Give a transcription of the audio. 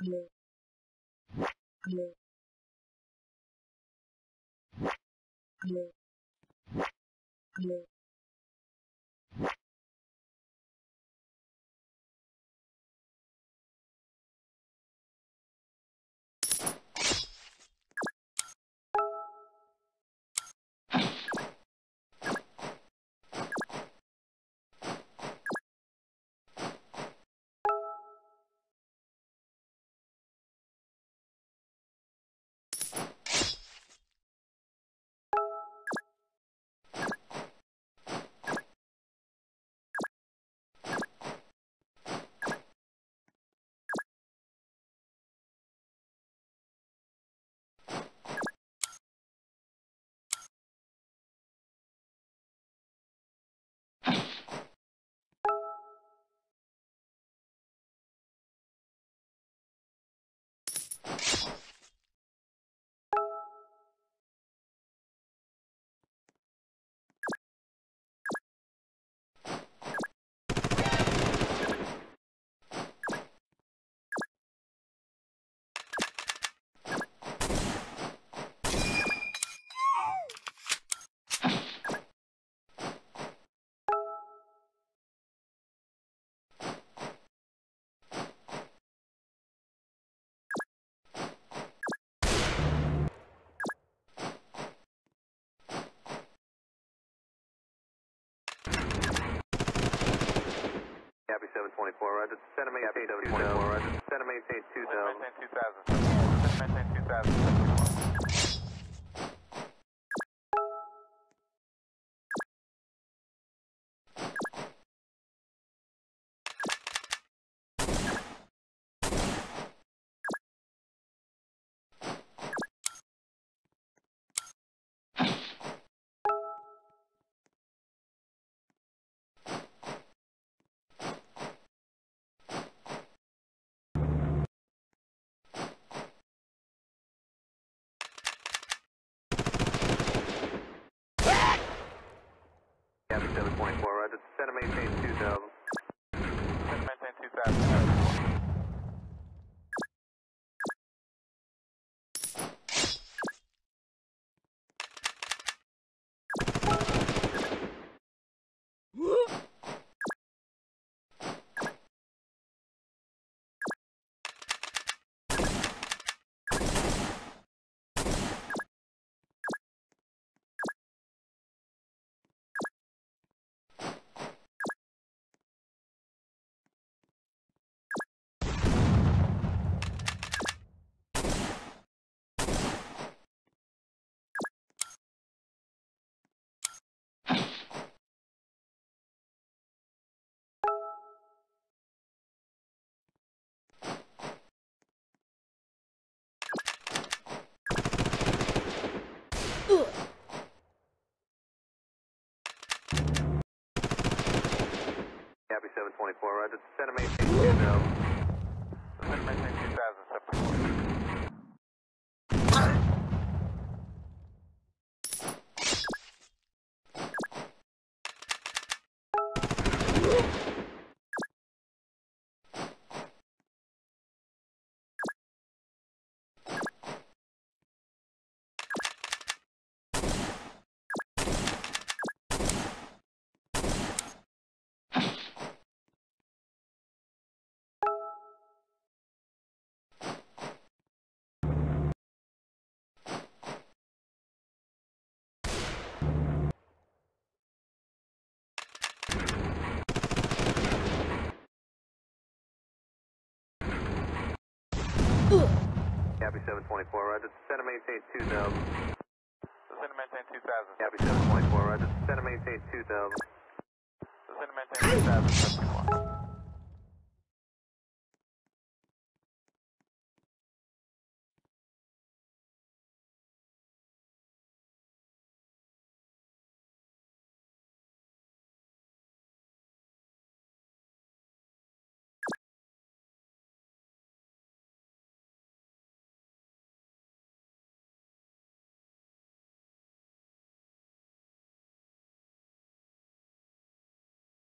Hello. Copy 724, roger. Send a maintain 724, roger. Send a maintain 2000. Maintain 2000. Maintain Copy 724, roger. Send a maintain 2000. Maintain 2000. Copy 724, roger. Send maintain 2000. Maintain 2000. Copy 724, roger. A maintain 2000. Send maintain 2000. Copy 724, roger. A maintain 2000. Send maintain 2000.